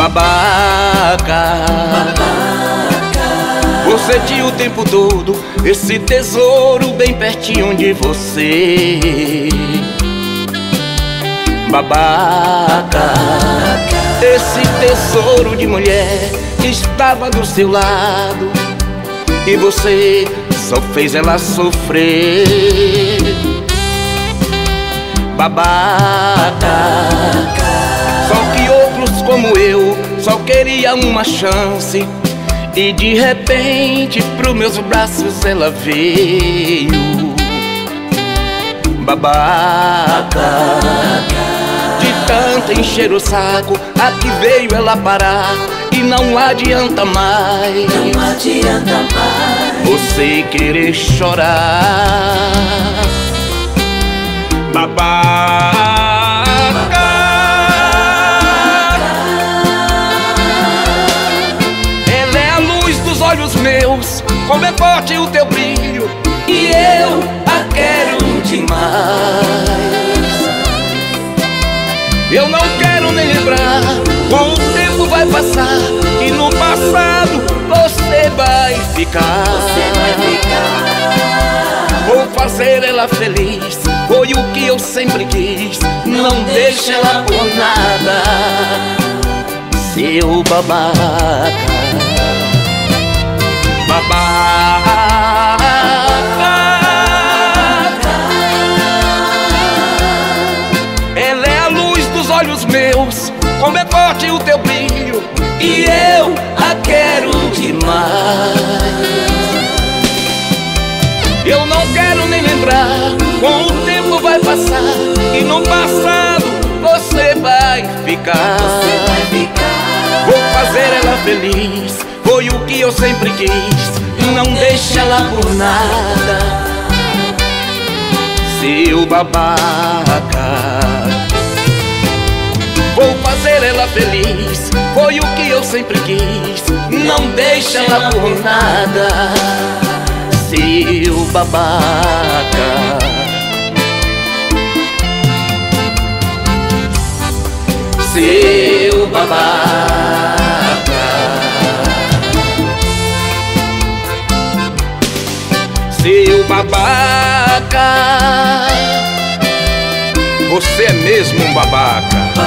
babaca. Você tinha o tempo todo esse tesouro bem pertinho de você. Babaca, esse tesouro de mulher estava do seu lado e você só fez ela sofrer. Babaca como eu só queria uma chance. E de repente pros meus braços ela veio. Babaca De tanto encher o saco Aqui veio ela parar. E não adianta mais. Não adianta mais. Você querer chorar. Babaca meus, como é forte o teu brilho, e eu a quero demais. Eu não quero nem lembrar, com o tempo vai passar, e no passado você vai ficar. Você vai ficar. Vou fazer ela feliz, foi o que eu sempre quis. Não, não deixe ela por nada, seu babaca olhos meus Como é forte o teu brilho E eu a quero demais. Eu não quero nem lembrar Com o tempo vai passar E no passado você vai ficar. Você vai ficar. Vou fazer ela feliz foi o que eu sempre quis Não deixa ela por nada. Seu babaca fazer ela feliz. Foi o que eu sempre quis. Não deixa ela por nada. Seu babaca. Seu babaca. Seu babaca. Você é mesmo um babaca.